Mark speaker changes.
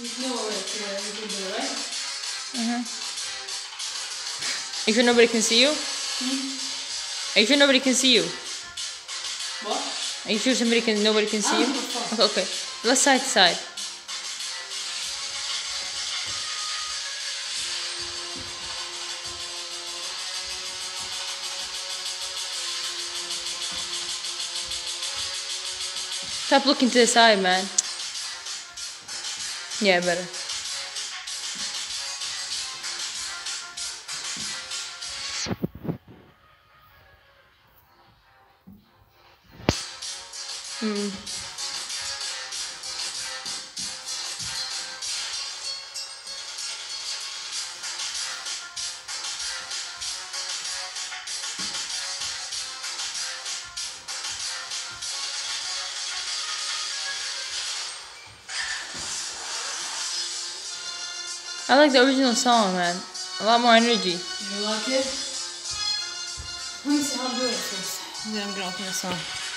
Speaker 1: You know what you can do, right?
Speaker 2: Mm-hmm. Sure nobody can see you? Are you sure nobody can see you?
Speaker 1: What?
Speaker 2: Are you sure somebody can nobody can see you? Okay, okay. Let's side to side. Stop looking to the side, man. Yeah, better. Hmm. I like the original song, man. A lot more energy.
Speaker 1: You like it? Let me see how I'm doing it first. Then I'm gonna open the song.